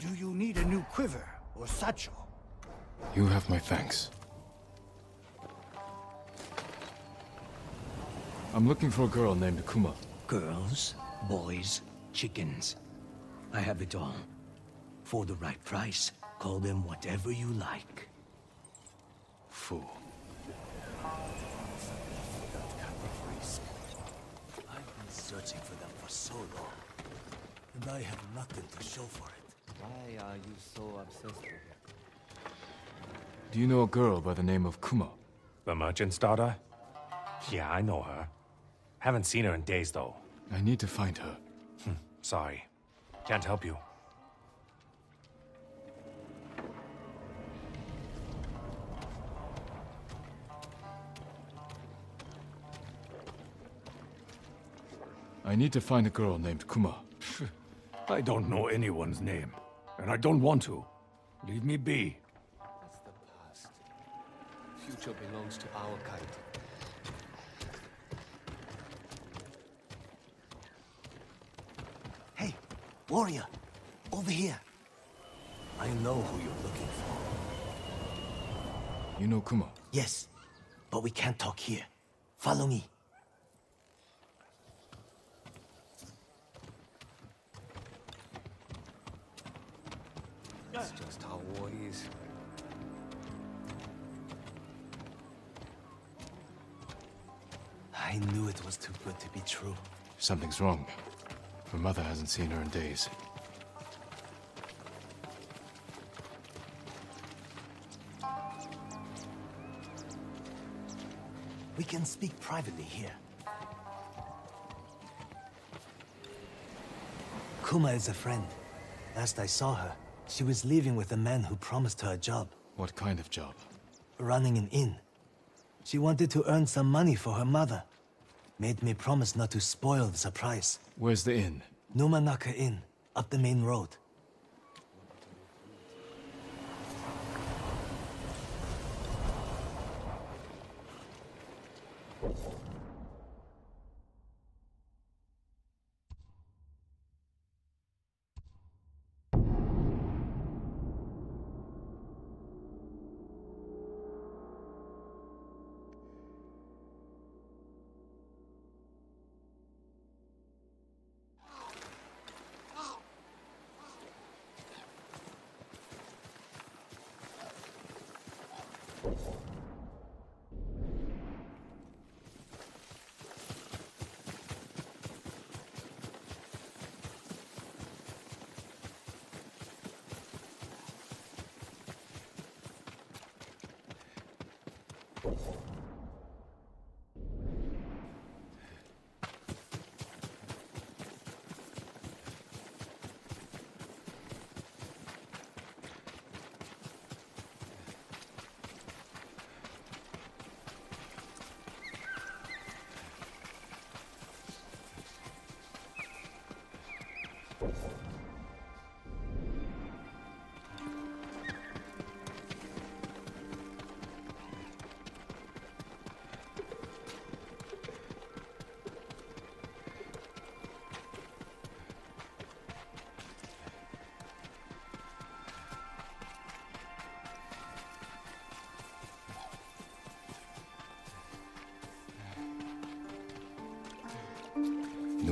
Do you need a new quiver or satchel? You have my thanks. I'm looking for a girl named Kuma. Girls, boys, chickens. I have it all. For the right price, call them whatever you like. Fool. I've been searching for them for so long, and I have nothing to show for it. Why are you so obsessed with it? Do you know a girl by the name of Kuma? The merchant's daughter? Yeah, I know her. Haven't seen her in days, though. I need to find her. Hmm, sorry. Can't help you. I need to find a girl named Kuma. I don't know anyone's name, and I don't want to. Leave me be. That's the past. Future belongs to our kind. Hey, warrior, over here. I know who you're looking for. You know Kuma? Yes, but we can't talk here. Follow me. That's just how war is. I knew it was too good to be true. Something's wrong. Her mother hasn't seen her in days. We can speak privately here. Kuma is a friend. Last I saw her, she was leaving with a man who promised her a job, What kind of job? running an inn. She wanted to earn some money for her mother. Made me promise not to spoil the surprise. Where's the inn? Numanaka Inn, up the main road.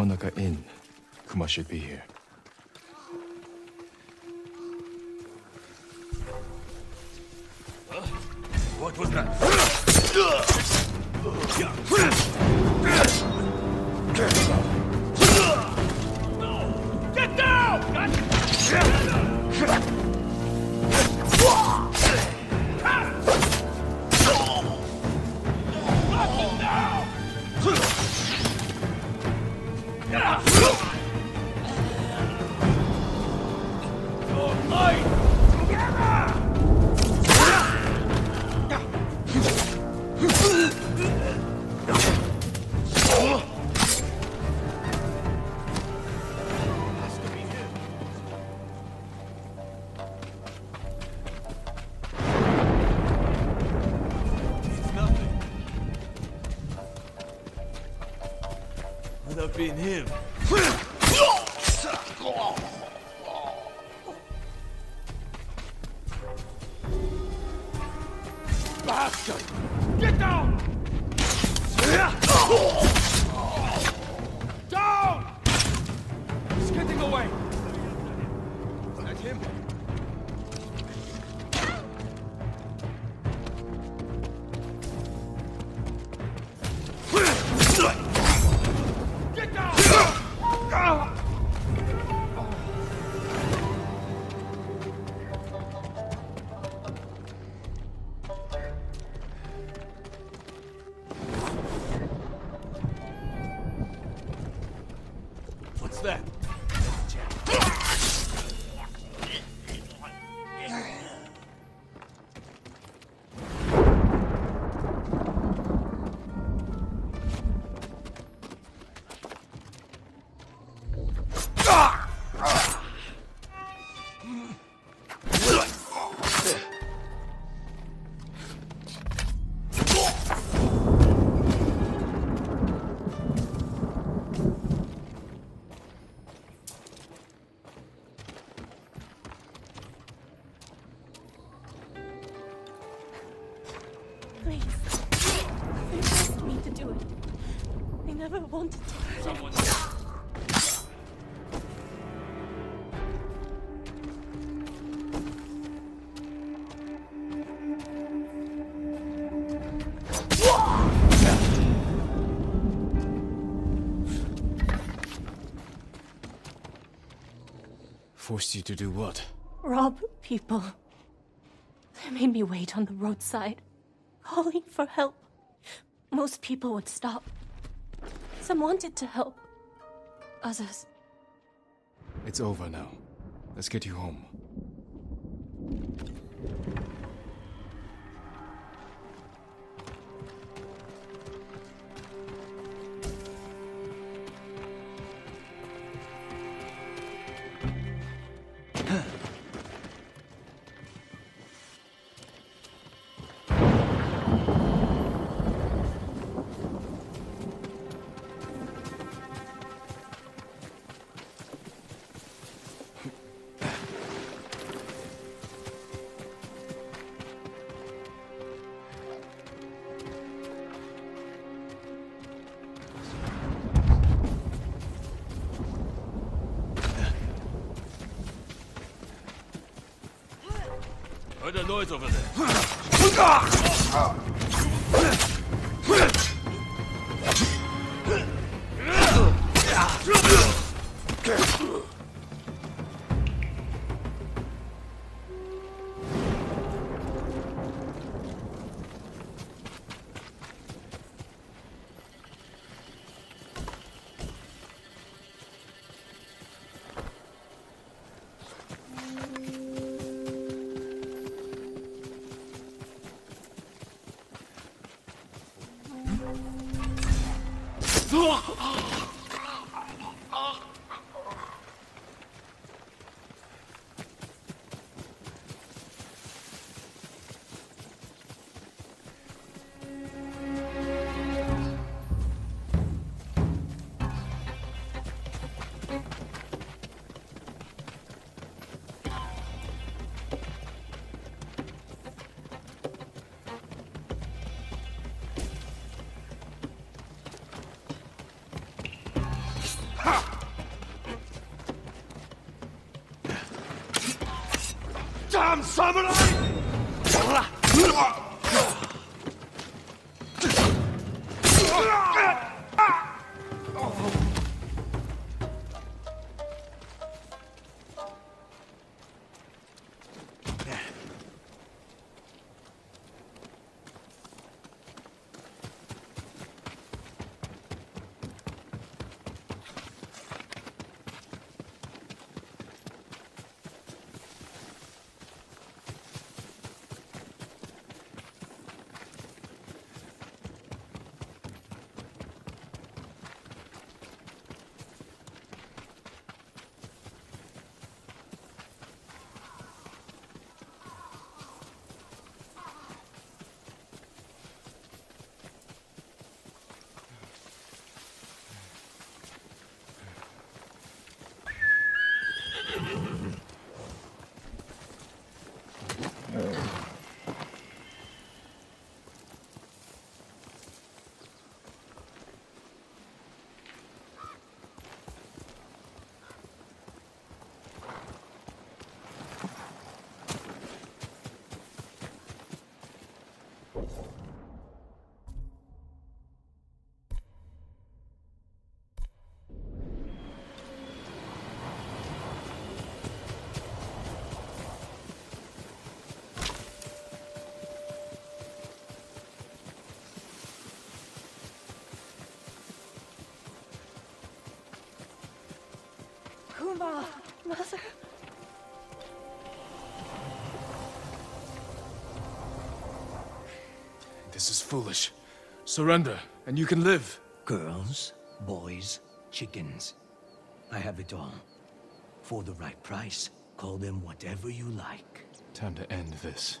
Numanaka Inn. Kuma should be here. What was that? It's been him. Never wanted to hurt anyone. Forced you to do what? Rob people. They made me wait on the roadside, calling for help. Most people would stop. Some wanted to help. Others. It's over now. Let's get you home. Heute los, Officer. Damn samurai! Mother. This is foolish. Surrender, and you can live. Girls, boys, chickens. I have it all. For the right price, call them whatever you like. Time to end this.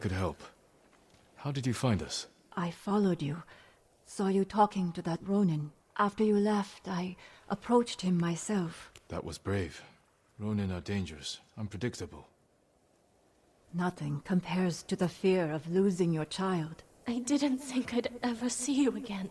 Could help. How did you find us? I followed you. Saw you talking to that Ronin. After you left, I approached him myself. That was brave. Ronin are dangerous, unpredictable. Nothing compares to the fear of losing your child. I didn't think I'd ever see you again.